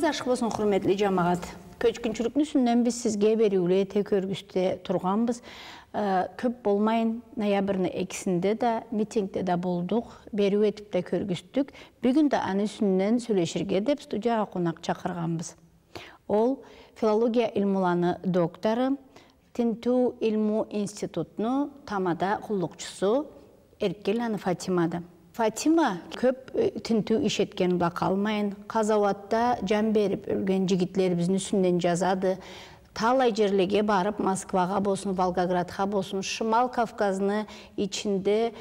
Күнүңүз ашык болсун урметтүү жамаат. Көчкүнчүлүктүн үстүнөн биз сизге берүүлүү эте көргүстө турганбыз. Көп болмайын ноябрдын экисинде да митингде да болдук, берүү этип да көргүстүк. Бүгүн да анын үстүнөн сүйлөшөргө деп студияга кунак чакырганбыз. Ол филология илмуланы доктору, Тинтүү илму институтунун тамада куллукчусу Эркел Фатимада. Фатима көп э, тинтүү иш эткен ба калмайын. Казаватта жан берип өлгөн жигитлерибиздин үстүнөн жазады. Талай жерлерге барып москвага болсун волгоградка болсун шымал кавказны ичинде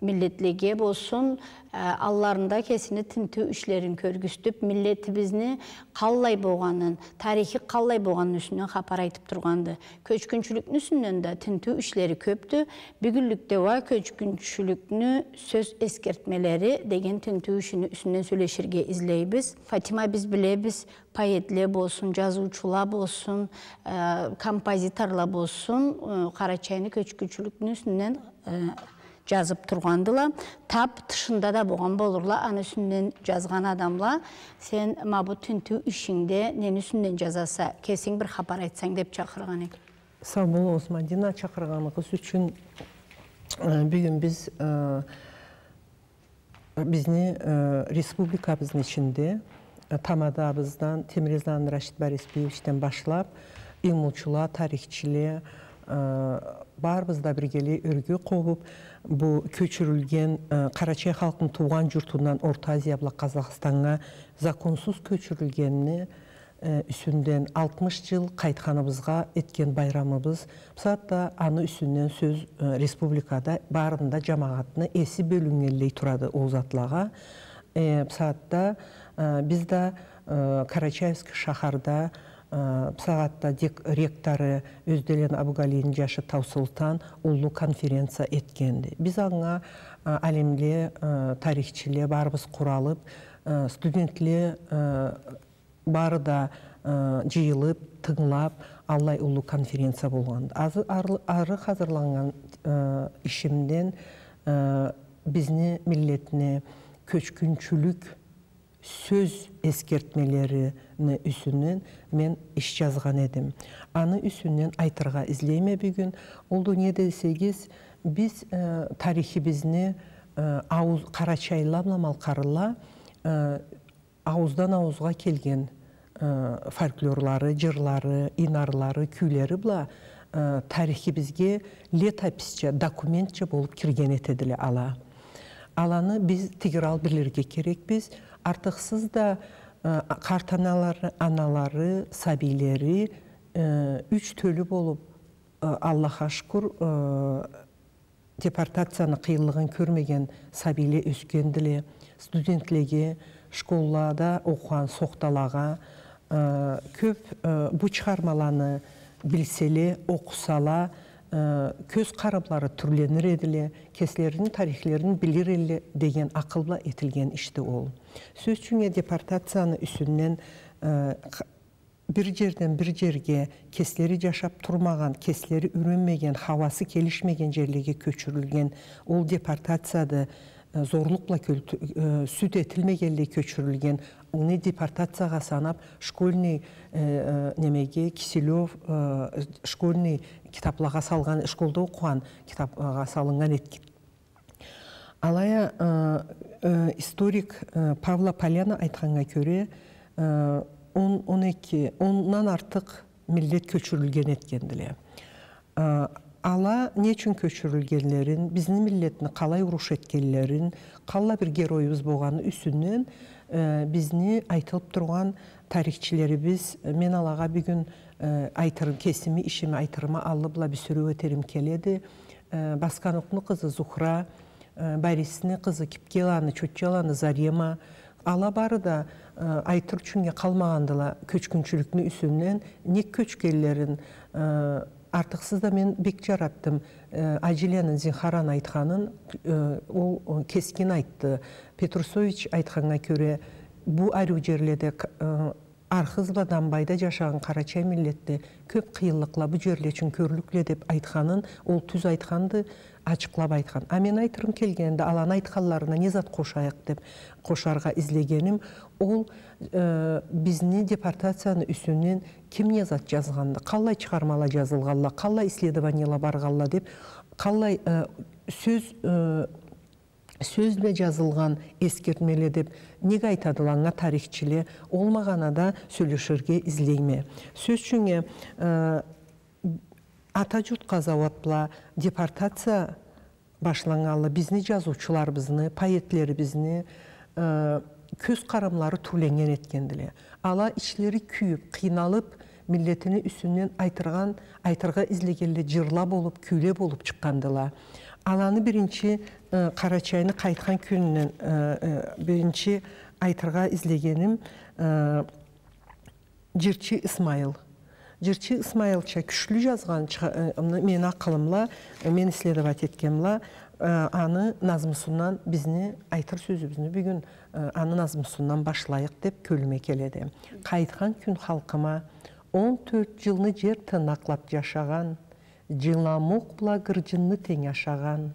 милдетлерге болсун алларында кесини тинтүү ишлерин көргүзтүп милдетибизни калай болгонун тарихи калай болгонун үстүнөн капар айтып турганды көчкүнчүлүктүн үстүнөн да тинтүү иштери көптү бүгүнлүктө ба көчкүнчүлүкнү сөз эскертмелери деген тинтүү ишини үстүнөн сүйлөшөргө излейбиз фатима биз билебиз поэтлер болсун жазуучулар болсун композиторлор болсун кара чайны көчкүнчүлүктүн үстүнөн жазып тургандыла тап тышында да болгон болурла анын үстүнөн жазган адамла сен мабу түнтүү ишиңде ненин үстүнөн жазаса? Кесиң бир кабар айтсаң деп чакырган экен сау болуңуз мадина чакырганыңыз үчүн бүгүн биз бизни республикабыздын ичинде тамадабыздан темирзан рашид борисбеевичтен башлап илмучулар тарихчилер баарыбыз да биргелей өргө кобуп бул көчүрүлген карачай халкынын тууган журтунан орто азия була казакстанга законсуз көчүрүлгенине үсүндөн алтымыш жыл кайтканыбызга эткен байрамыбыз бусаатта аны үстүнөн сөз республикада баарында жамаатына эси бөлүнгөнлей турады оозатлага бусаатта биз да карачаевский шаарда сағатта ректоры өзделен абугалиевин жашы таусултан улуу конференция эткенди биз аңа алемле тарихчилер баарыбыз куралып студентлер баары да жыйылып тыңлап аллай улуу конференция болгон ары азырланган ишимден бизни милдетине көчкүнчүлүк сөз эскертмелерини үсүнөн мен иш жазган эдим аны үсүнөн айтырга излейме бүгүн ол эмне десегиз биз э, тарихибизни э, ауыз карачайла мамалкарыла э, ауыздан ауызга келген фольклорлары жырлары инарлары күйлери була тарихибизге летописче документче болуп кирген этедиле ала аланы биз тигирал билирге керекпиз артықсыз да қарт аналары аналары сәбилері үч төлі болып аллаха шүкір депортацияны қиынлығын көрмеген сәбиле өскенділе студентлерге школада оқыған соқталаға көп бұл шығармаланы білселе оқысала көз қараблары түрленер еділе кеслердің тарихлерін білер еле деген ақылла етілген ішті ол. Сөз чүңе депортацияны үсүннен бір жерден бір жерге кеслері жашап тұрмаған кеслері үйренмеген хавасы келишмеген жерлерге көчүрүлген ол депортацияды зорлукла сүт этилмегенлей көчүрүлген уну депортацияга санап школьный немеге киселев школьный китапларга салган школда окуган китапка салынган экен алая историк павла поляна айтканга көрө он он эки оннан артык милдет көчүрүлген эткендиле ала не үчүн көчүрүлгенлерин биздин милдетни калай уруш эткенлерин калла бир героюбуз болгону үстүнөн бизни айтылып турган тарихчилерибиз мен алага бүгүн айтырым кесими ишими айтырыма алып бир сөөрөбө терим келеди баскановдун кызы зухра борисни кызы кипкеланы чучаланы зарема ала бары да айтыр үчүнге калмагандыла көчкүнчүлүктүн үсүнөн ник көчкенлерин артықсыз да мен бек жараттым. Ажилянын зинхаран айтканын ол кескин айтты. Петрусович айтканга көрө бу ару жерлерде архызба дамбайда жашаган карачай миллетте көп кыйынлыкла бу жерле чүнкөрлүкле деп айтканын ол түз айтканды ачыклап айткан а мен айтырым келгенде алан айтканларына не зат кошайык деп кошарга излегеним ол ә, бизни депортацияны үсүнөн ким не зат жазганды калай чыгармалар жазылганла калай исследованиялар барганла деп ә, сөз сөзбе жазылған ескертмеле деп неге айтадылар аңа тарихчиле ол мағанада сөйлөшөргө излейме сөз чүңе ата журтка заводла депортация башлангалы бизни жазуучуларыбызны поэтлерибизни көз карамлары түрленген эткендиле ала ичлери күйүп кыйналып миллетини үстүнөн айтырган айтырга излегенле жырла болуп күйлө болуп чыккандыла аланы биринчи карачайны кайткан күнүнөн биринчи айтырга излегеним жырчы исмайыл жырчы исмайылча күчлүү жазган менин акылымла мен исследовать эткемла аны назмусунан бизни айтыр сөзүбүздү бүгүн аны назмусунан башлайык деп көлүмө келеди кайткан күн он төрт жылны жер тырнаклап жашаган жыламук гыржынны тең ашаган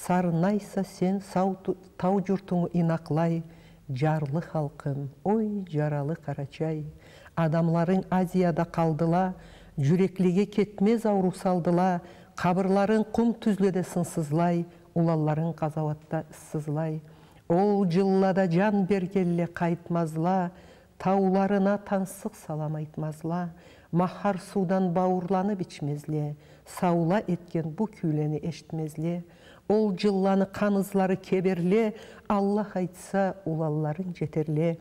сарнайса сен тау журтуңу инаклай жарлы халкым ой жаралы карачай адамларың азияда қалдыла жүрекліге кетмез ауру салдыла қабырларың құм түзледе сынсызлай улаларың қазаватта сызлай. Ол жыллада жан бергелле қайтмазла тауларына тансық салам айтмазла. Махар судан бауырланып ичмезле саула еткен бұ күйлені ештмезле. Ол жылланы қанызлары кеберле аллах айтса улаларың жетерле.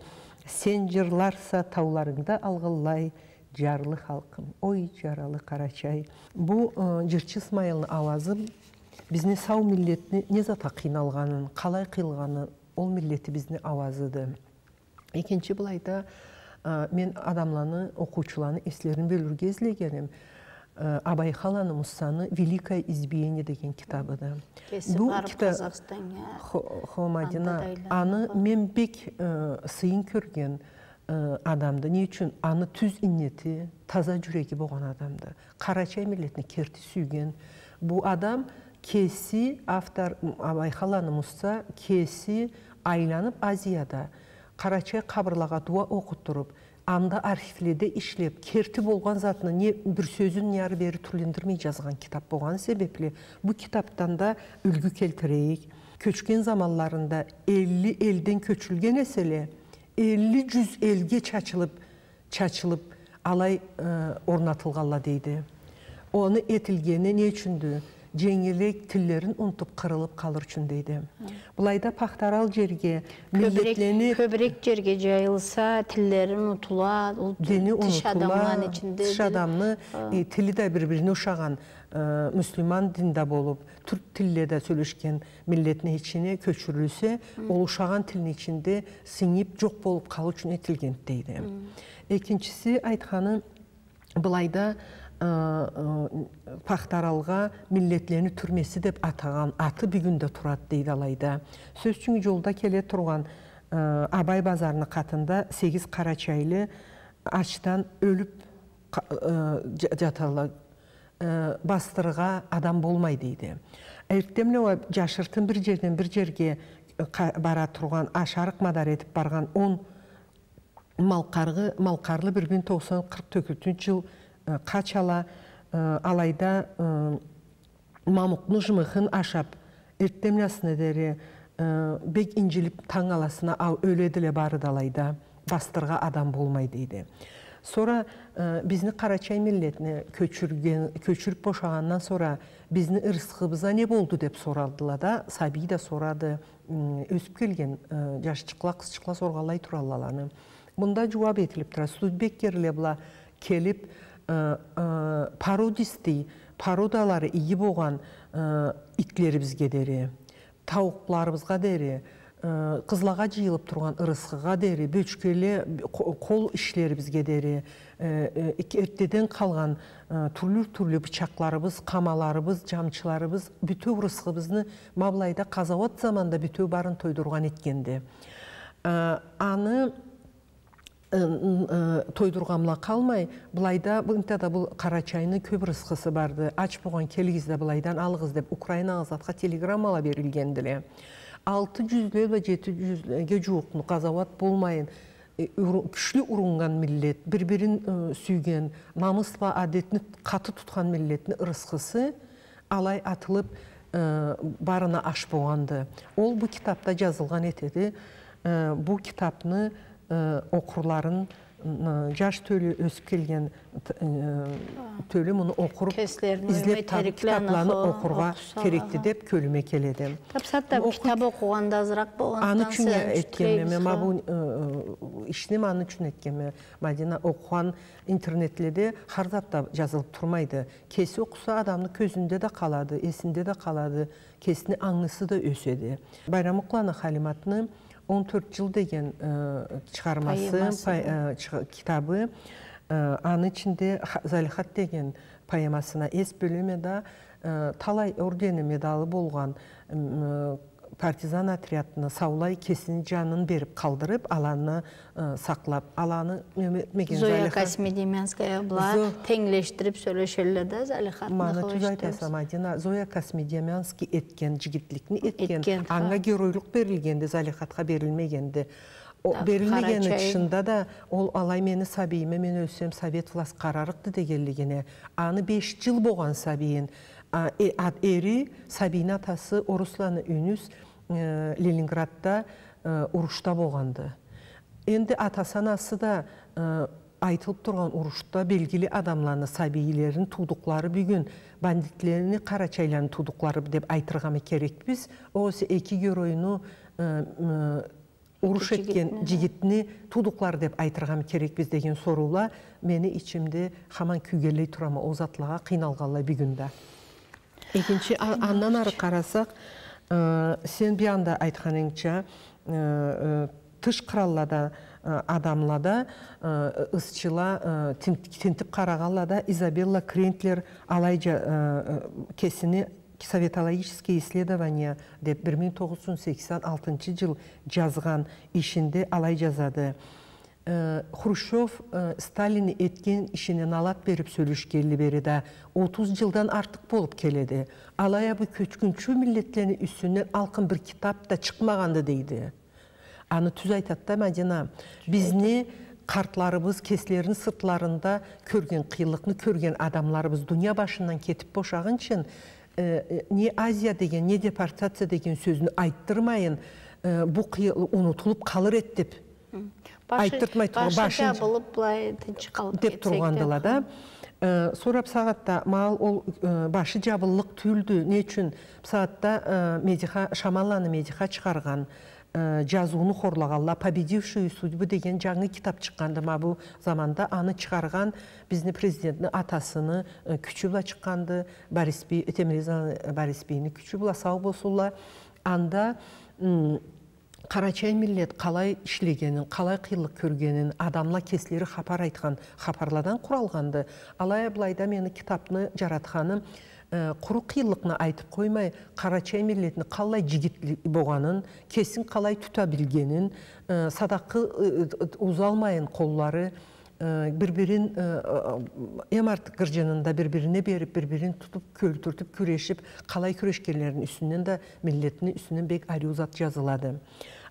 Сен жырларса тауларыңда алғылай жарлы халқым. Ой жаралы қарачай. Бұл жырчы исмайылдың авазы сау миллетни не зата қиналғанын қалай қиылғанын ол миллети біздің авазыды. Екінші былайда мен адамланы оқушыланы эслерин бөлүүгө излегеним абай халаны мусаны великое избиение деген китабы да. Бул китап хомадина аны мен бек сыйын көрген адамды. Не үчүн аны түз иннети таза жүрегі болгон адамды. Карачай миллетине керти сүйген. Бул адам кеси автор абай халаны муса кеси айланып азияда. Карачай кабырларга дуа окуттуруп анда архивледе иштеп керти болгон затына не бир сөзүн не ары бери түрлендирмей жазган китап болгон себепле бул китаптан да үлгү келтирейик көчкөн заманларында элли элден көчүлген эселе элли жүз элге чачылып чачылып алай орнатылганла дейди оны этилгени не үчүндү жеңілек тілдерін ұмытып қырылып қалыр үшін дейді. Бұлайда пақтарал жерге көбірек жерге жайылса тілдерін ұмытылады ол унутулат тиш адамны тили да бири бирине ушаган мусулман динде болуп түрк тилде да сөйлөшкен миллеттин ичине көчүрүлсө ол ушаган тилдин ичинде сиңип жок болуп калуу үчүн этилген дейди экинчиси айтканы былайда пақтаралға миллетлені түрмесі деп атаған аты бүгінде тұрады дейді алайда. Сөз чүңі жолда келе тұрған абай базарыны қатында сегіз қарачайлы аштан өліп жаталы бастырға адам болмай дейді. Эртемле жашыртын бір жерден бір жерге бара тұрған ашарық мадар етіп барған он малқарлы бір мың тоқсан қырық жыл качала алайда мамуктун жымыхын ашап эртемлясына дере бек инжилип таң аласына ал өледіле барыды алайда бастырға адам болмай дейді сора бизни карачай миллетине көчүрген көчүрүп бошагандан сора бизни ырыскыбызга не болду деп суралдыла да сабий да сурады өсүп келген жашчыкла кызчыкла соргалай тураллаланы мында жубап этилип турат судбек кериле келип пародистий пародалары iyi болған итлерибизге дере тауықтарыбызға дере қызлаға жиылып тұрған ырысқыға дере бөчкеле қол ішлерибизге дере ертеден қалған түрлі түрлі бычакларыбыз камаларыбыз жамчыларыбыз бүтөө ырыскыбызны маблайда казават заманда бүтөө барын тойдурган эткенде аны тойдургамла калмай. Былайда бынта да бул кара чайны көп барды. Ач болгон келиңиз да былайдан алыгыз деп украина азатка телеграммалар берилген деле. Алты жүзлөө жети жүзгө жуук казават болмайын. Күчлүү урунган миллет бири бирин сүйген намыс ба адетни каты туткан миллеттин ырыскысы алай атылып барына аш ол бу китапта жазылган этеди бу китапны окурларын жаш төлі өсіп келген төлі мұны оқырып излеп кітапланы оқырға керекті деп көліме келеді тапсатта кітап оқығанда азырақ болған аны үчүн эткеме ма бу ишним аны үчүн эткеме мадина окуган интернетледе хардапта жазылып турмайды кеси окуса адамдын көзүндө да калады эсинде да калады кесини аңысы да өсөдү байрамукулана халиматны 14 жыл деген шығармасы кітабы аны ішінде залихат деген поэмасына эс да талай ордені медалы болған партизан отрядына саулай кесін жанын беріп қалдырып аланы сақлап аланы зоя космедемянская бұла теңлештіріп сөйлешелі да залихатны маны түз айтасың мадина зоя космедемянский еткен жігітлікні еткен аңа геройлық берілгенде залихатқа берілмегенде берілмегені шында да ол алай мені сабиіме мен өлсем совет власть қарарықты дегенлігіне аны беш жыл болған сабиін эри сабина атасы орусланы үнүс ленинградда урушта болгонду энди атасы анасы да айтылып турган урушта белгили адамларны сабийлерин туудуклары бүгүн бандитлерни кара чайлардын туудуклары деп айтыргамы керекпиз осы эки геройну уруш эткен жигитни туудуклар деп айтыргам керекпиз деген соруулар мени ичимде хаман күйгелей турам озатлага кыйналганлар бүгүн да. Андан ары қарасақ сен бияқанда айтқаныңша тыш қыраллада адамлада ысчыла тинтип қарағаллада изабелла крентлер алайжа кесіні советологические исследования деп 1986 жыл жазған ішінде алай жазады. Хрущев сталин еткен ішінен алат беріп сөйлешкелі бері да 30 жылдан артық болып келеді. Алая бұл көчкүнчү миллеттерінің үстінен алқын бір китап да шықмағанды дейді. Аны түз айтады да мәдина бізне қартларыбыз кеслердің сыртларында көрген қиылықны көрген адамларыбыз дүния башынан кетіп бошағын үшін не азия деген не депортация деген сөзін айттырмайын бұл ұмытылып қалыр еді деп. Айттыртмай башы жабылып былай тынчы қалып деп тұрғандыла да сурап сағатта мал ол башы жабыллық түйілді не үшін? Сағатта медиха шамаланы медиха шығарған жазуыны хорлагалла победившие судьбы деген жаңы китап шыққанды ма? Бұл заманда аны шығарған біздің президенттің атасыны күчі бұла шыққанды борис би темириза борис бийни күчі бұла сау болсулла анда қарачай миллет қалай ішлегенін қалай қиылық көргенін адамла кеслері хапар айтқан хапарладан құралғанды алай былайда мені кітапны жаратқаным құры қиылықны айтып қоймай қарачай миллетini қалай жігіт болғанын кесін қалай тұта білгенін садақы узалмайын қоллары бір бірін эм артық кыржынында бір біріне беріп бір бірін тұтып көлтіртіп күрешіп қалай күрешкерлердің үстінен да миллетінің үстінен бек арюзат жазылады.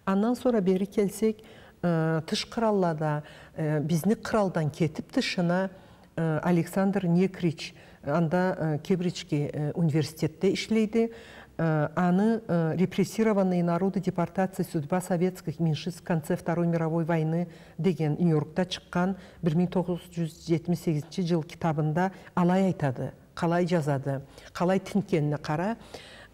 Андан sonra бері келсек тыш қыраллада бізні қыралдан кетіп тышына александр некрич анда кембриджге университетте ишлейді аны репрессированные народы депортации судьба советских меньшинств в конце второй мировой войны деген нью йоркта шыққан 1978 жыл китабында алай айтады қалай жазады қалай тінткеніне қара.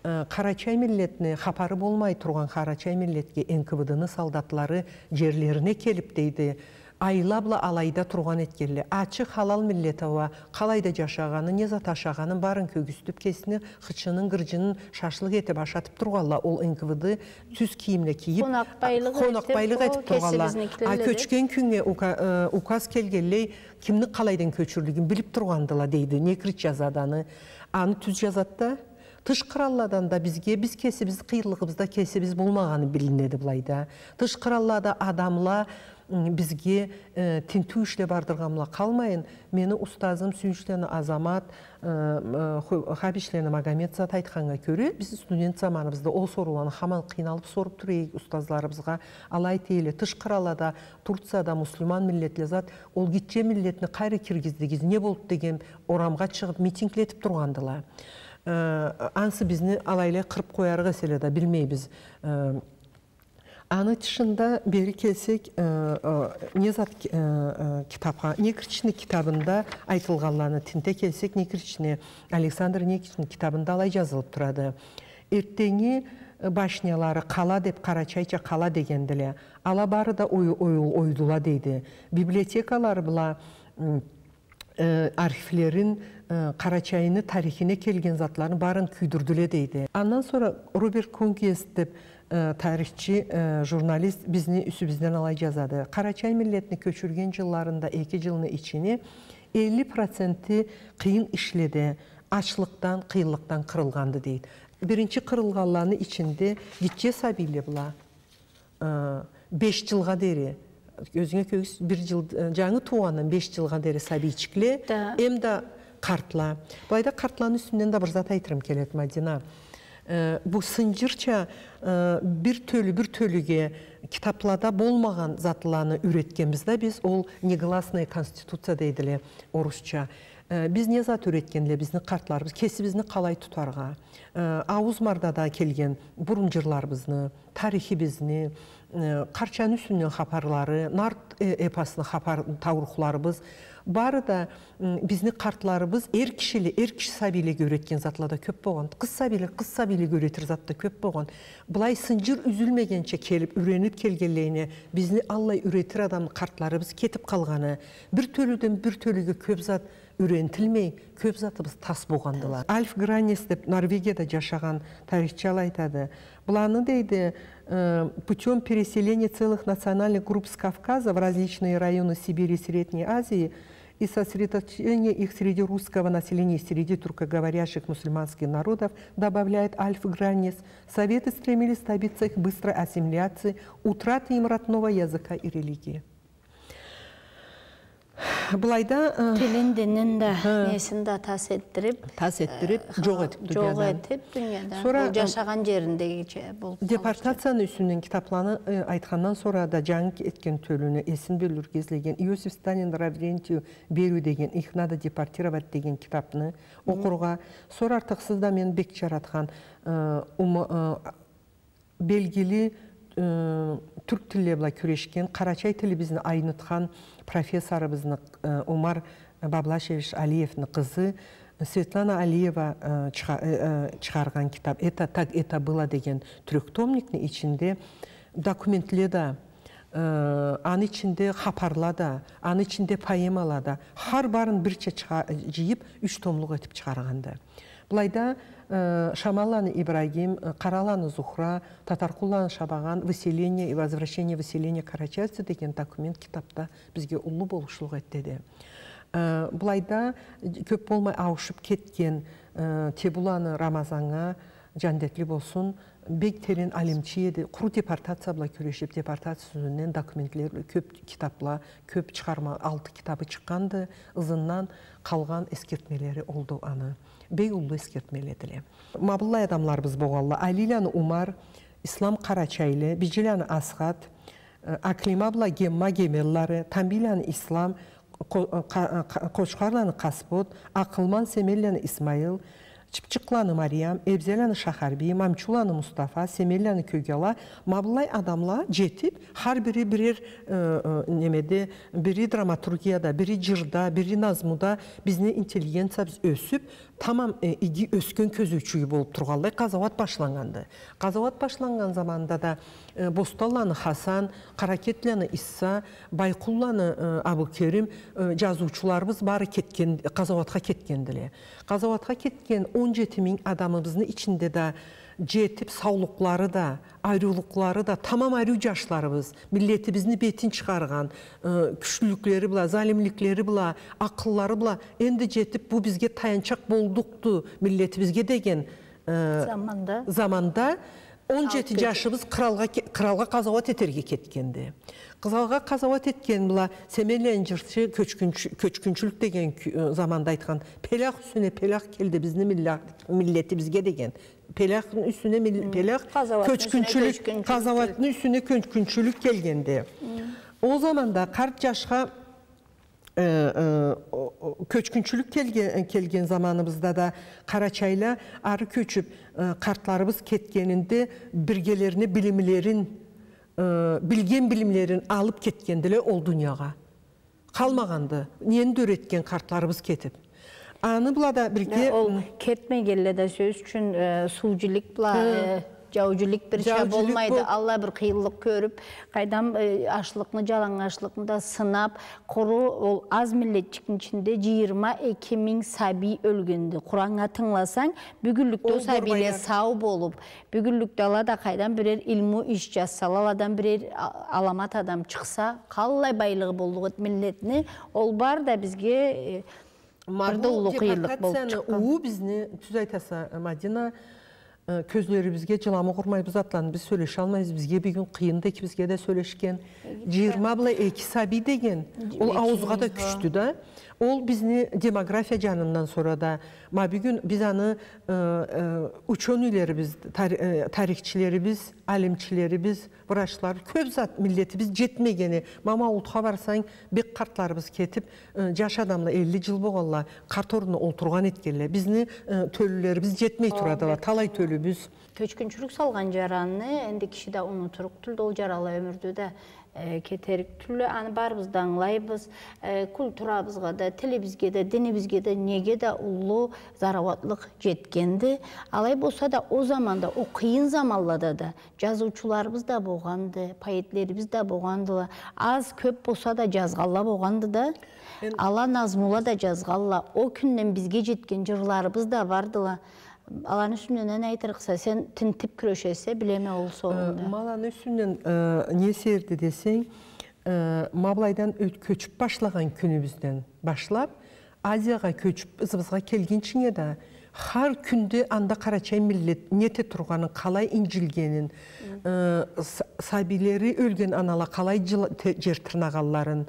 Қарачай миллетіне хапары болмай тұрған қарачай миллетке нквдны солдатлары жерлеріне келіп дейді. Айлабла алайда тұрған еткелі ачы халал миллетова қалайда жашағаны не зат ашағанын барын көгістіп кесіні хычының гыржынын шашлық етіп ашатып тұрғалла ол нквд түз киімле киіп қонақбайлық етіп тұрғалла а көчкен күнге указ келгелей кімні қалайдан көчүрлүгүн біліп тұрғандыла дейді. Некрит жазаданы аны түз жазады тыш кыралладан да бизге биз кесибиз кыйрлыгыбызда кесибиз болмаганы билинеди былайда тыш кыраллада адамла бізге ә, тинтүү ишле бардыргамла калмайын. Мени устазым сүйүнчлени азамат хабишлени магомед зат айтканга көрө биз студент заманыбызда ол сорууларны хаман кыйналып соруп турейик устазларыбызга. Ал айтели тышкыралада турцияда мусулман миллетле зат ол киче миллетни кайра киргиздигиз не болуп деген орамга чыгып митинглетип тургандыла. Ансы бизни алай эле кырып коярга эселе да билмейбиз аны тышында бери келсек незат китапка некирчни китабында айтылганларны тинте келсек некирчни александр некирчни китабында алай жазылып турады эртеңи башнялары кала деп карачайча кала дегенде эле ала баары да ойдула дейди библиотекалар була архивлерин карачайыны тарихине келген затларын баарын күйдүрдүлө дейди андан sonra роберт конкест деп тарихчы журналист бизни үсүбүздөн алай жазады карачай миллетini көчүрген жылларында эки жылдын ичине элүү проценти кыйын ишледе ачлыктан кыйынлыктан кырылганды дейт биринчи кырылганларнын ичинде киче сабийле була беш жылга дери өзүңө көгүс бир жыл жаңы туугандан беш жылга дери сабийчикле эм да картла былайда картланын үстүнөн да бир зат айтырым келет мадина. Бул сынжырча бир төлү бир төлүгө китапларда болмаган затларны үйрөткенбиз да биз ол негласная конституция дейт эле орусча биз не зат үйрөткөн эле биздин картларыбыз? Кесибибизди калай тутарга ауыз мардада келген бурун жырларыбызны тарихибизни карчанын үстүнөн хабарлары нарт эпосунун хабар таурухларыбыз баары да биздин картларыбыз эр кишиле эр киши сабийлерге үйрөткөн затлар да көп болгон кыз сабийлер кыз сабийлерге үйрөтөр зат да көп болгон былай сынжыр үзүлмегенче келип үйрөнүп келгенлегине бизни аллай үйрөтөр адамдын картларыбыз кетип калганы бир төлүдөн бир төлүгө көп зат үйрөнтилмей көп затыбыз тас болгондула альф гранес деп норвегияда жашаган тарыхчы ал айтады буланы дейди путем переселения целых национальных групп с Кавказа в различные районы Сибири и Средней Азии – и сосредоточение их среди русского населения среди туркоговорящих мусульманских народов, добавляет Альф Граннис, Советы стремились добиться их быстрой ассимиляции, утраты им родного языка и религии. Былайда тілін дінін да несін да тас еттіріп тас еттіріп жоқ етіп жоқ етіп дүниядан Sonra, жашаған жеріндегиче бұл депортацияны үстінен китапланы айтқаннан sonra да жаңы еткен төліні есін білур кезлеген иосиф сталин раврентию беру деген их надо депортировать деген китапны оқырға sonra артықсыз да мен бек жаратқан белгілі түрк тілінде былай күрешкен қарачай тілі бізді айнытқан профессорыбыздың умар баблашевич алиевтің қызы светлана алиева шығарған кітап. Это так это было деген трехтомниктің ішінде документлер да аны ішінде хапарлар да аны ішінде поэмалар да har барын бірче жиып үш томлық етіп шығарғанды былайда шамаланы ибрагим қараланы зухра татарқуланы шабаған выселение и возвращение выселение карачаевцы деген документ китапта бізге ұлы болушылық етеді бұлайда көп болмай ауышып кеткен тебуланы рамазанға жандетлі болсын бек терең алимчи еді құру депортация былай күрешіп депортация сөзінен документлер көп китаплар көп шығарма алты китабы шыққанды ызынан қалған ескертмелері олды аны. Бей улуу эскертмеледиле мабыллай адамларыбыз болгонла алиляны умар ислам карачайлы бижиляны асхат аклима була гемма гемеллары тамбиляны ислам кочкарланы каспот акылман семелляны исмаил чыпчыкланы мариям эбзеляны шахарби мамчуланы мустафа семеляны көгала мабылай адамла жетип ар бири бирер немеде бири драматургияда бири жырда бири назмуда биздин интеллигенциябыз өсүп тамам иги өскөн көзөчүү болуп турганлай казават башланганды казават башланган заманда да босталланы хасан каракетланы исса байкулланы абылкерим жазуучуларыбыз баары кеткен казаватка кеткен деле казаватка кеткен он жети миң адамыбыздын ичинде да жетип саулыклары да айрылыклары да тамам айруу жаштарыбыз миллетибиздин бетин чыгарган күчтүүлүктөрү була залимликтери була акыллары була энди жетип бу бизге таянчак болдукту миллетибизге деген заманда. заманда. 17 жашыбыз кралга кралга казават этерге кеткенди кызалга казават эткен була семейлен жырчы көчкүнчүлүк деген заманда айткан пелах үстүнө пелах келди биздин миллетибизге деген. Пелахтын үстүнө пелах көчкүнчүлүк казаваттын үстүнө көчкүнчүлүк келгенде. Ол заманда карт жашка көчкүнчүлүк келген, келген заманыбызда да карачайла ары көчүп картларыбыз кеткенинде биргелерине билимлерин билген билимлерин алып кеткенде эле ол дүйнөгө калмаганды эмнени өйрөткөн картларыбыз кетип аны булада бирге ол кетмегеле да сөз үчүн суужилик була жаужулик бір болмайды. алла бір қиыллық көріп қайдам ашлықны жалаңашлықны да сынап құру ол аз миллетчиктин ичинде жыйырма эки миң саби өлгөндү куранга тыңласаң бүгүнлүктө сабилер сау болуп бүгүнлүктө алада кайдан бирер илму иш жассал аладан бирер аламат адам чыкса калай байлыгы болду миллетини ол бар да бизге бирде улуу кыйынлык болуп чыккан уу бизни түз айтасың мадина көздерімізге жыламы құрмайбыз атлан біз сөйлеше алмайбыз бізге бүгін қиын да бізге де сөйлешкен жиырма былай эки саби деген ол ауызға да күшті да ол бизни демография жанынан сурада ма бүгүн биз аны ученыйлерибиз тарихчилерибиз алимчилерибиз врачтар көп зат миллетибиз жетмегени мама улутка барсаң бек картларыбыз кетип жаш адамла элүү жыл болгонла карт ордуна олтурган эткенле биздин төлүлөрүбүз жетмей турат талай төлүбүз көчкүнчүлүк салган жараны энди киши да унутурук тилде ол жаралы өмүрдө да кетерик түрлі аны баарыбыз аңлайбыз культурабызга да тилибизге да динибизге да неге да улуу заработлук жеткенди алай болсо да о заманда о кыйын заманларда да жазуучуларыбыз да болгонду поэтлерибиз да болгондула аз көп болсо да жазгала болгонду да ала назмула да жазгала о күндөн бизге жеткен жырларыбыз да бардыла аланы үстүнөн айтырыкса сен тинтип күрөшөсө билеме ол соңунда маланы үстүнөн не серди десең мабылайдан көчүп башлаган күнүбүздөн башлап азияга көчүп ызыбызга келгенчиңе да har күндө анда карачай миллет нете турганын калай инжилгенин сабилери өлгөн анала калай жер тырнаганларын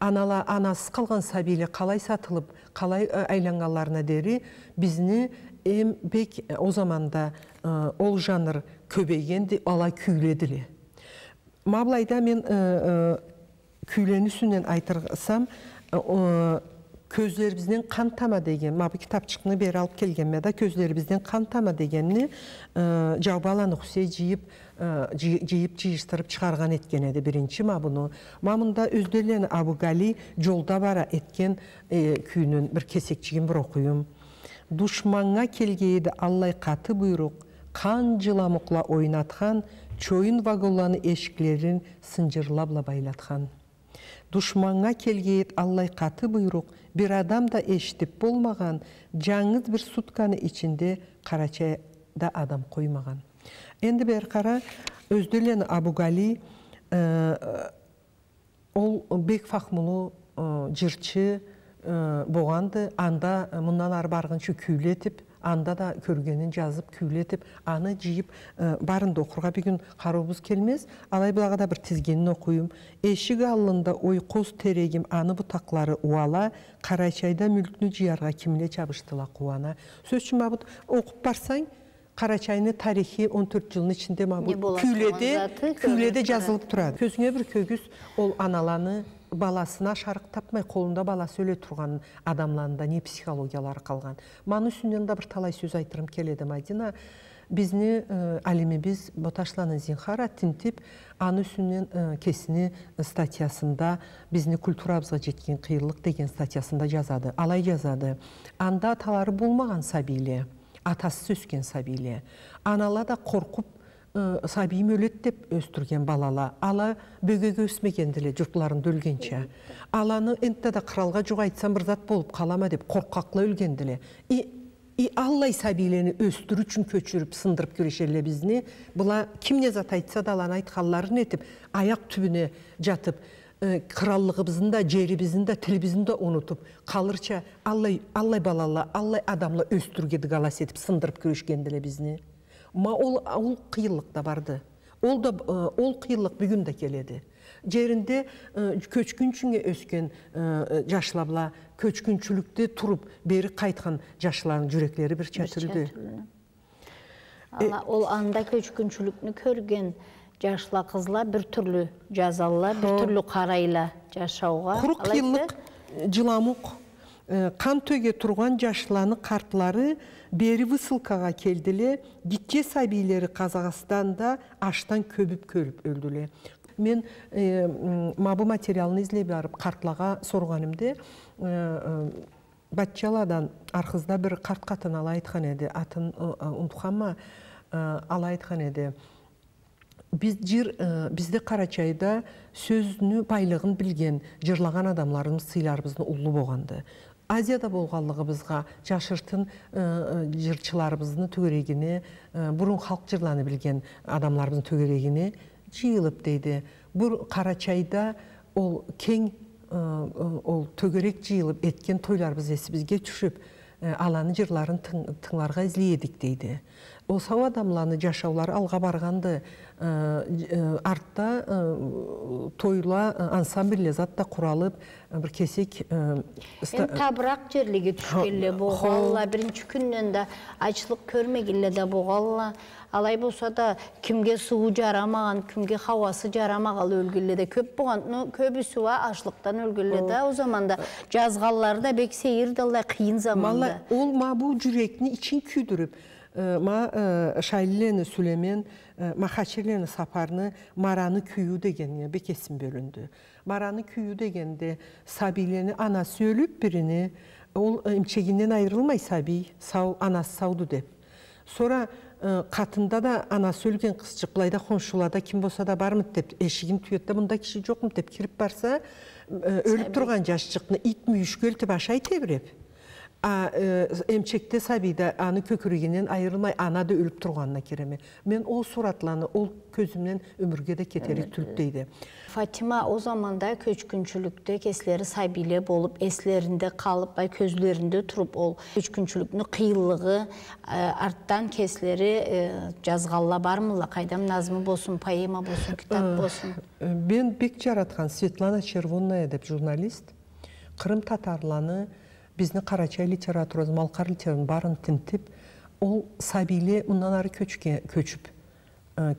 анала анасыз калган сабилер калай сатылып калай айланганларына дери бизни эм бек о заманда ол жанр көбейгенде ала күйледіле маблайда мен күйленісінен айтырсам көздерімізден қан тама деген мабы кітапчықны бері алып келгенме да көздерімізден қан тама дегенни жаубаланы хусе жиып жиып жиыштырып шығарған еткен еді бірінші ма бұны мамында өздерінен абугали жолда бара еткен күйінің бір кесекчигин бір оқуым душманға келгейді аллай қаты бұйрық қан жыламықла ойнатқан чойын вагонланы ешкілерін сынжырлабла байлатқан душманға келгейді аллай қаты бұйрық бір адам да ештіп болмаған жаңыз бір сутканы ішінде қарачайда адам қоймаған енді бері қара өздөлен абугали ол бек фахмулу жырчы болғанды анда мындан ары барғанша күйлетіп анда да көргенін жазып күйлетіп аны жиып барында оқырға бүгін қаруымыз келмес. Алай бұлаға да бір тізгенін оқуым эшик аллында ойқоз терегім аны бұтақлары уала қарачайда мүлкіні жиярға кімле жабыштыла қуана сөз үшін мабыт оқып барсаң қарачайны тарихи 14 жылдың ішінде мабыт күйледе күйледе жазылып тұрады көзіңе бір көгіс ол аналаны баласына шарық тапмай қолында баласы өле тұрған адамларында не психологиялары қалған? Маны үстінен да бір талай сөз айтырым келеді мадина. Бизни алимибиз боташланы зинхара тинтип аны үстүнөн кесини статьясында бизни культурабызга жеткен кыйынлык деген статьясында жазады. Алай жазады. Анда аталары болмаган сабийле атасыз өскен сабийле анала да коркуп сабиім өлет деп өстірген балала. Ала бөгеге өсмегенді жұртларында өлгенше аланы энтте да қыралға жоқ айтсам бір зат болып қалама деп қорқақла өлгенді и и аллай сәбилені өстіру үшін көчіріп сындырып күрешеле бізіне бұла кімне зат айтса да аланы айтқанларын етіп аяқ түбіне жатып краллығыбызын да жерибизин да тилибизин да унутуп калырча аллай аллай балала аллай адамла өстүргедик алас етіп сындырып күрешкенделе бизни ма ол ол қиынлық да барды ол да ол қиынлық бүгін де келеді жерінде көчкүнчүңө өскен э, жашлабла көчкүнчүлүктө туруп бери кайтқан жашлардын жүрөклөрү бир чатүрдү Ала, ол анда көчкүнчүлүкнү көрген жашла кызла бир түрлүү жазалла бир түрлүү карайла жашауга курук кыйынлык жыламук кан төге турган жашланы картлары бери высылкага келдиле дитче сабийлери казакстанда аштан көбүп көрүп өлдүле мен мабу материалны излей барып картлага сорганымде батчаладан архызда бир карт катын ала айткан эди атын унутканма ала айткан эди біз жыр бізде карачайда сөзүнү байлыгын билген жырлаган адамдарыбыз сыйларыбыздын улуу болгонду азияда болғанлығыбызға жашыртын жырчыларыбыздың төгерегіне бұрын халық жырланы білген адамдарыбыздың төгерегіне жиылып дейді. Бұл қарачайда ол кең ол төгерек жиылып еткен тойларыбыз есімізге түшіп аланы жырларын тыңларға ізлейедік дейді. Осау адамланы жашаулары алға барғанды артта тойла ансамбль затта құралып бір кесек табырақ жерлеге түшкелле болғалла бірінші күннен да ачлық көрмегелле да болғалла алай болса да кімге суы жарамаған кімге хауасы жарамағалы өлгеле де көп болған ну көбісі ашлықтан өлгеле да о заманда жазғаллары да бек сейір қиын заманда ол ма бұл жүрекні ичин күйдіріп ма шайлені сүлемен махачелені сапарны мараны күйүү деген бек есім бөлінді мараны күйүү дегенде сабилени анасы өлүп биrini ол эмчегинен айрылмай саби сау анасы сауду деп. Сора қатында да анасы өлген қызчық былайда қоншуларда кім болса да бармыт деп эшигин түйөт да мында киши жокмут деп кирип барса өлүп турган жашчыкны ит мүйүшкөлтүп ашай тебиреп эмчекте сабийда аны көкүрөгүнөн айырылмай ана да өлүп турганына кереме. Мен ол суратланы ол көзүмнөн өмүргө да кетерик түлт дейди фатима о заманда көчкүнчүлүктө кесилери сабийле болуп эслеринде калып бай көзлөрүндө туруп ол көчкүнчүлүктүн кыйынлыгы арттан кесилери жазгалла бармыла кайдам назмы болсун поэма болсун китап болсун мен бек жараткан светлана червонная деп журналист кырым татарланы біздің қарачай литературасы малқар литератураның барын тінтіп ол сабиле мындан ары көчке көчүп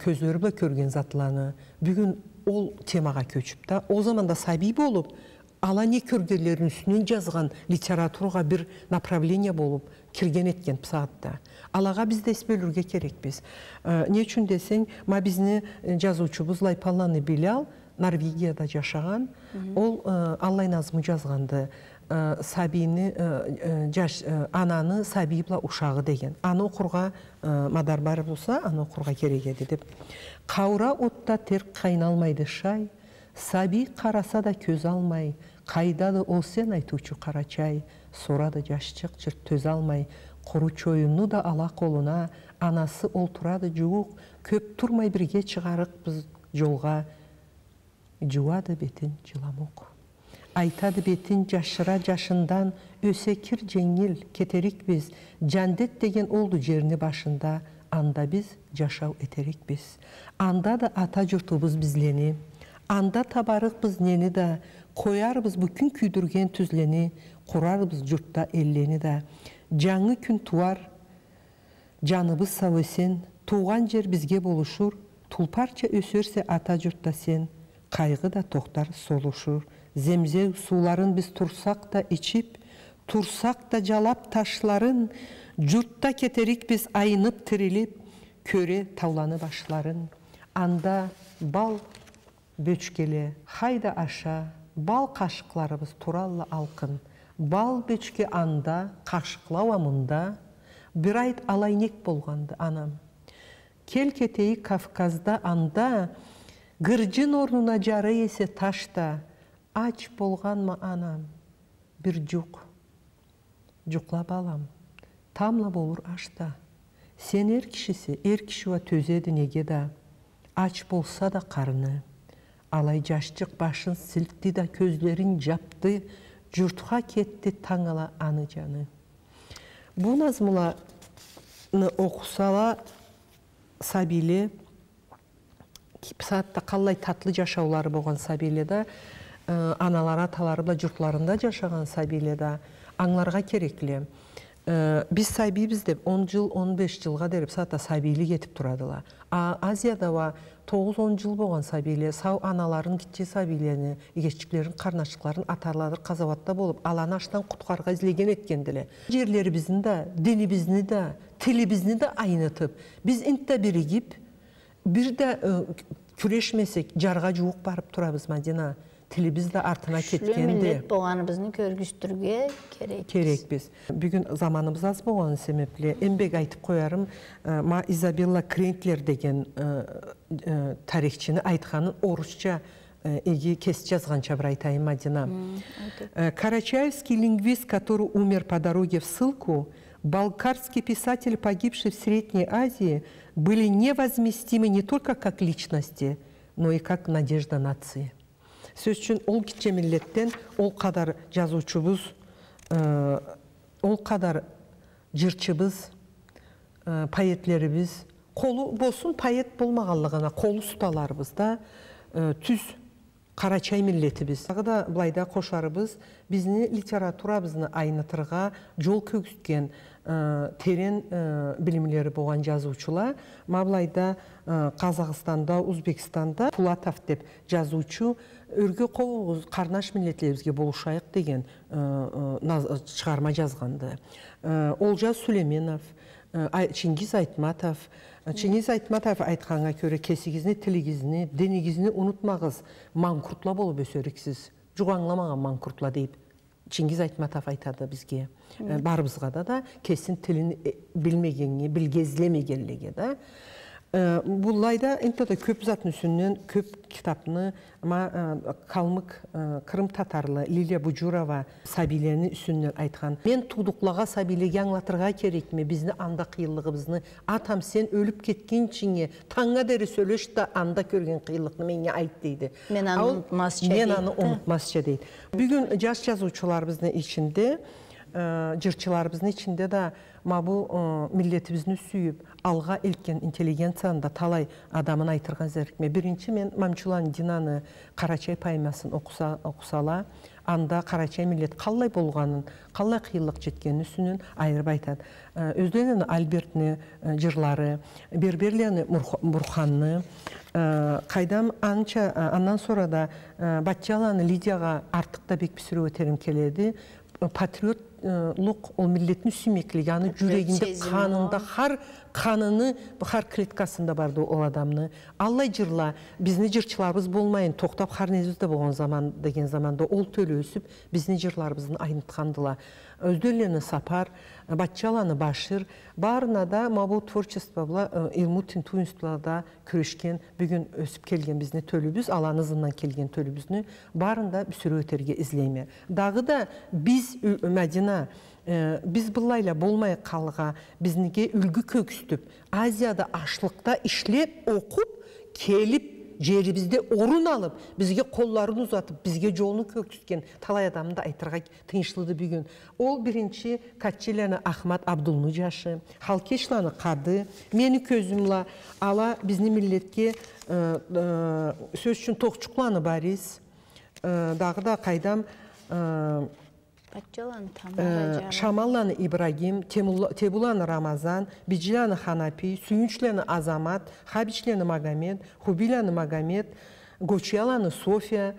көздөрү да көрген затланы бүгін ол темаға көчүп та о заманда саби болып ала не көргенлердің үстінен жазған литератураға бір направление болып кірген еткен саатта алаға біз дес бөлүргө керекпиз не үчүн десең ма бизни жазуучубуз лайпалланы билял норвегияда жашаган ол аллай назмы жазганды сабийни жаш ананы сабийбла ушагы деген аны окурга мадар бар болса аны окурга керек эди деп каура отта тер кайналмайды шай саби караса да көз алмай кайдады ол сен айтуучу карачай сурады жашчык жыр төз алмай куру чоюнну да ала колуна анасы олтурады жуук көп турмай бирге чыгарыкпыз жолга жуады бетин жыламук айтады бетін жашыра жашындан өсекір жеңіл кетерік біз жандет деген олды жеріне башында анда біз жашау этерик біз анда да ата жұртыбыз бізлені анда біз нені да қоярбыз бүкін күйдірген түзлені құрарбыз жұртта эллени да жаңы күн туар жаныбыз сау есен туған жер бізге болушур тулпарча өсөрсе ата жұртта сен қайғы да тоқтар солушур земзеу суларын біз тұрсақ та ішіп тұрсақ та жалап ташларын жұртта кетерік біз айнып тірелеп көре тауланы башларын. Анда бал бөчкеле хайда аша бал қашықларыбыз туралы алқын. Бал бөчке анда қашықлау амында бір айт алайнек болғанды анам. Кел кетейі кавказда анда гыржын орнына жары есе ташта ач болған анам? Бір жук жуклап алам. Тамла болур ашта. Сен эр кишиси эр кишиға төзеді неге да? Ач болса да қарыны алай жашчык башын силкти да көзлерин жапты. Жұртқа кетті таңала аны жаны. Бул назмуланы окусала сабиле саатта калай татлы жашоолору болгон сабиле да э, аналары аталары да журтларында жашаган сабиле да аңларга керек эле Э, биз сайбийбиз деп он жыл он беш жылга дерип саатта сайбийлик этип турадыла а азиядаба тогуз он жыл болгон сабийле сау аналарын кичи сабийлерни игеччиклерин карнашчыларын аталары казабатта болуп аланы аштан куткарга излеген эткен деле жерлерибиздин да динибизди да тилибизди да айнытып биз инте биригип бир да э, күрөшмесек жарга жуук барып турабыз мадина. Да артына кеткенде милдет болгонубузду көргүзтүүргө керек керекпиз бүгүн заманыбыз аз болгон себепле эмбек айтып коярым э, ма изабелла кренклер деген тарихчини айтканын орусча эги кесип жазганча бир айтайын мадина карачаевский лингвист который умер по дороге в ссылку балкарский писатель погибший в средней азии были невозместимы не только как личности но и как надежда нации. Сөз үчүн ол киче миллеттен ол кадар жазуучубуз ол кадар жырчыбыз поэтлерибиз колу болсун поэт болмаганлыгына колу усталарыбыз да түз карачай миллетибиз дагы да былай да кошарыбыз бизни литературабызды айнытырга жол көгүзткөн терең билимлери болгон жазуучулар мабылайда казакстанда узбекстанда пулатов деп жазуучу өргө кобуз карнаш миллетлерибизге болушайык деген чыгарма жазганды олжас сүлейменов чингиз айтматов. Чингиз айтматов айтканга көрө кесигизни тилигизни динигизни унутмагыз маңкуртла болуп өсөрүксүз жугаңламаган маңкуртла дейт чингиз айтматов айтады бизге баарыбызга да да кесин тилин билмегенге билгезлемегенлиги да. Булайда интада көп затын үсүнөн көп китапны ма калмык кырым татарлы лилия бужурова сабилени үсүнөн айткан мен туудуклага сабилеге аңлатырга керекми бизди анда кыйынлыгыбызды атам сен өлүп кеткенчиңе таңга дери сөйлөш да анда көргөн кыйынлыкты менге айт дейди мен аны мен аны унутмасча дейт бүгүн жаш жазуучуларыбыздын ичинде жырчыларыбыздын ичинде да мабу миллетибизди сүйүп алга илткен интеллигенцияны да талай адамын айтырган зерикме биринчи мен мамчулан динаны карачай поэмасын окусала анда карачай миллет калай болгонун калай кыйынлык жеткенин үстүнөн айырып айтат. Өздөрүнүн альбертни жырлары берберлени бурханны кайдам анча андан sonra батчаланы лидияга артык да бек терим келеди. Патриотлук ол миллеттин сүймектүүлүгү аны жүрөгүндө канында har каныны har клеткасында бар ол адамны аллай жырла биздин жырчыларыбыз болмайын токтап har небизде болгон заман деген заманда ол төлөсүп биздин жырларыбыздын айныткандыла өздөрүнүн сапар батчаланы башир баарына да мабу творчество була илму институтларда күрөшкөн бүгүн өсүп келген биздин төлүбүз алан ызынан келген төлүбүздү баарында сүрөтерге излейме дагы да биз мәдина биз былайла болмай калга бизниге үлгү көгүстүп азияда ашлыкта иштеп окуп келип жерибизде орун алып бизге коллорун узатып бизге жолун көрсөткөн талай адамды айтырга тыйынчлыды бүгүн ол биринчи катчелени ахмат абдулмыжашы халкешланы кады мени көзүмла ала биздин миллетке сөз үчүн токчукланы барис дагы да кайдам шамалланы ибрагим тебуланы рамазан биджиланы ханапи сүйүнчлени азамат хабичлени магомед хубиляны магомед гочияланы софия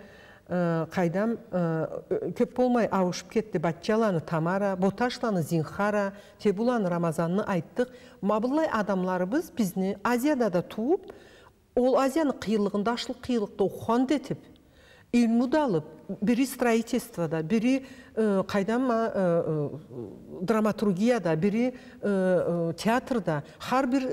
кайдам көп болмай ауышып батчаланы тамара боташланы зинхара тебуланы рамазанны айттык. Мабылай адамларыбыз бизни азияда да тууп ол азиянын кыйынлыгында ашлык кыйынлыкта окуган детип илмуду алып бири строительствода бири кайдама драматургияда бири театрда ар бир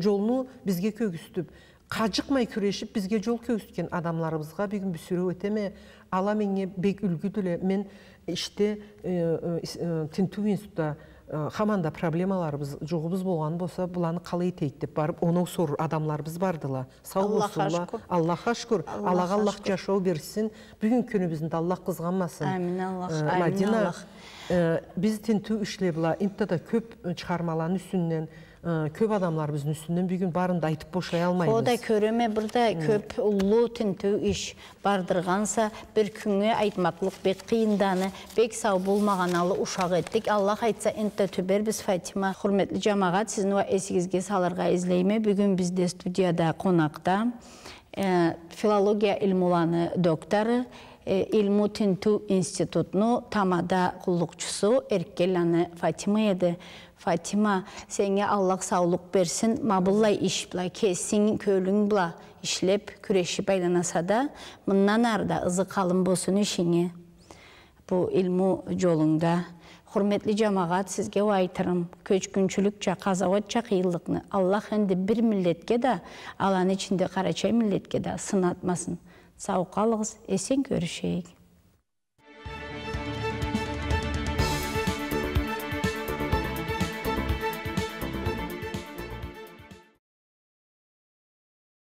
жолну бизге көгүстүп кажыкмай күрөшүп бизге жол көгүзткөн адамдарыбызга бүгүн бүсүрөө этеме ала менге бек үлгү мен иште тинтүү институтта хаманда проблемаларыбыз жогубуз болгон болсо буланы калай этейт деп барып ону сорор адамларыбыз бардыла. Сау болсунла аллахка шүкүр аллага аллах жашоо берсин бүгүнкү күнүбүздү аллах кызганмасын амин аллах мадина биз тинтүү иштей була интада көп чыгармалардын үстүнөн Э, көп адамдар біздің үстінен бүгін барында айтып бошлай алмаймыз О да көрөме burada көп улуу тинтүү иш бардырганса bir күнгө айтмаклык бек кыйынданы бек сау болмаганалы ушак эттик аллах айтса энте түбербиз фатима хурметтүү жамагат сиздин ва эсигизге салырга излейме бүгүн бизде студияда конакта филология илмуланы доктору э, илму тинтүү институтунун тамада куллукчусу эркеланы фатима фатима сеңе аллах саулык берсин мабыллай иш бла кесиң көлүң бла ишлеп күрешип айланаса да мындан арда ызы калың болсун ишиңе бу илму жолуңда Hürmetli cemaat sizge aytırım. Köçkünçülükçe, kazavatça kıyılıkны Allah endi bir milletke de, alan içinde Karaçay milletke de sınatmasın. Sağ kalığız, esen görüşeyik.